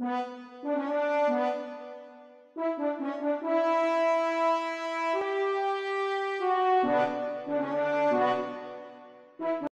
Thank you.